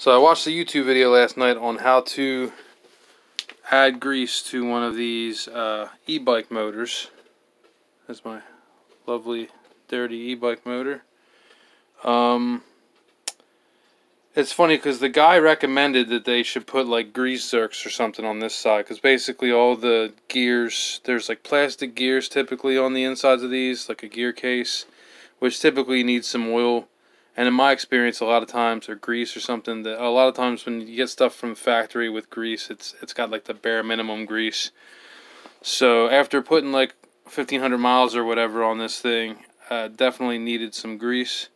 So I watched a YouTube video last night on how to add grease to one of these uh, e-bike motors. That's my lovely dirty e-bike motor. Um, it's funny because the guy recommended that they should put like grease zerks or something on this side because basically all the gears, there's like plastic gears typically on the insides of these, like a gear case, which typically needs some oil and in my experience, a lot of times, or grease or something, that a lot of times when you get stuff from the factory with grease, it's it's got like the bare minimum grease. So after putting like 1500 miles or whatever on this thing, uh, definitely needed some grease.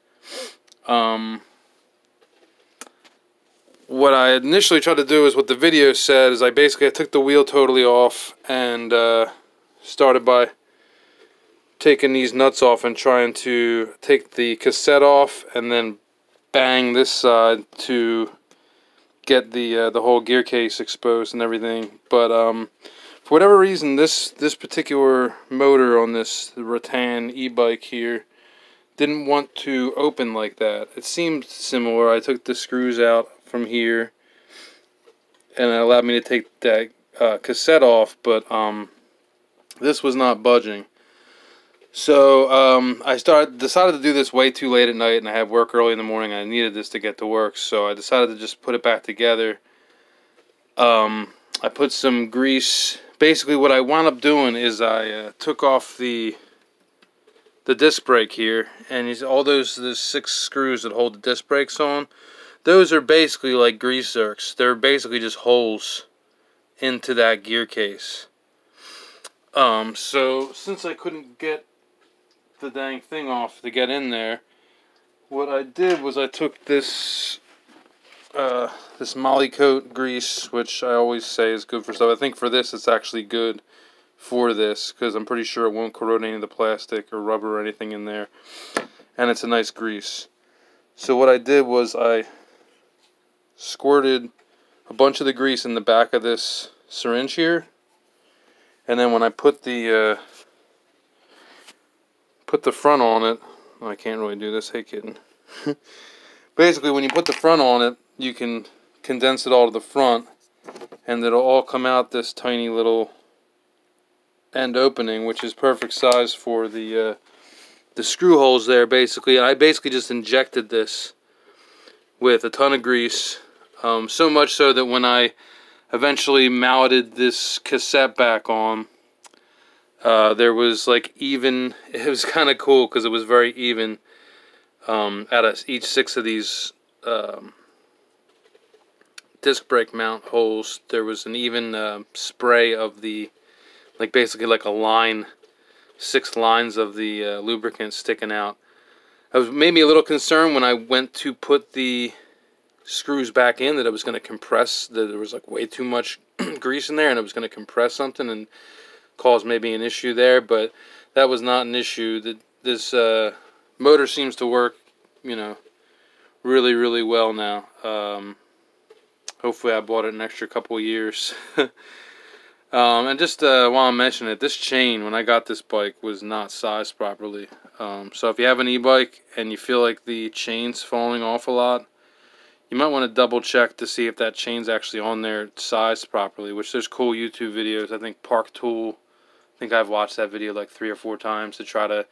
Um, what I initially tried to do is what the video said is I basically I took the wheel totally off and uh, started by taking these nuts off and trying to take the cassette off and then bang this side to get the uh, the whole gear case exposed and everything. But um, for whatever reason, this this particular motor on this Rattan e-bike here didn't want to open like that. It seemed similar. I took the screws out from here and it allowed me to take that uh, cassette off, but um, this was not budging. So um, I started decided to do this way too late at night, and I had work early in the morning. I needed this to get to work, so I decided to just put it back together. Um, I put some grease. Basically, what I wound up doing is I uh, took off the the disc brake here, and all those the six screws that hold the disc brakes on. Those are basically like grease zerks. They're basically just holes into that gear case. Um, so since I couldn't get the dang thing off to get in there. What I did was I took this uh, this Molykote grease, which I always say is good for stuff. I think for this it's actually good for this because I'm pretty sure it won't corrode any of the plastic or rubber or anything in there. And it's a nice grease. So what I did was I squirted a bunch of the grease in the back of this syringe here. And then when I put the uh, put the front on it, I can't really do this, hey kitten. Basically, when you put the front on it, you can condense it all to the front, and it'll all come out this tiny little end opening, which is perfect size for the uh, the screw holes there, basically. I basically just injected this with a ton of grease, um, so much so that when I eventually mounted this cassette back on, uh, there was like even, it was kind of cool because it was very even. Um, out of each six of these um, disc brake mount holes, there was an even uh, spray of the, like basically like a line, six lines of the uh, lubricant sticking out. I was made me a little concerned when I went to put the screws back in that it was going to compress, that there was like way too much grease in there and it was going to compress something and cause maybe an issue there, but that was not an issue. That this uh, motor seems to work, you know, really, really well now. Um, hopefully, I bought it an extra couple years. um, and just uh, while I'm mentioning it, this chain when I got this bike was not sized properly. Um, so if you have an e-bike and you feel like the chain's falling off a lot, you might want to double check to see if that chain's actually on there sized properly. Which there's cool YouTube videos. I think Park Tool think I've watched that video like three or four times to try to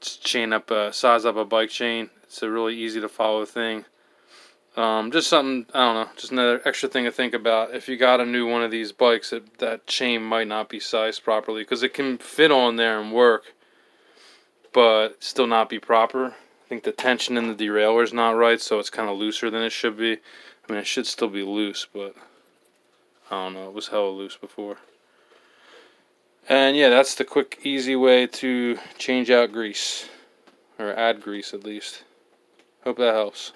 chain up, a, size up a bike chain. It's a really easy to follow thing. Um, just something, I don't know, just another extra thing to think about. If you got a new one of these bikes, it, that chain might not be sized properly because it can fit on there and work, but still not be proper. I think the tension in the derailleur is not right, so it's kind of looser than it should be. I mean, it should still be loose, but I don't know, it was hella loose before. And yeah, that's the quick, easy way to change out grease. Or add grease, at least. Hope that helps.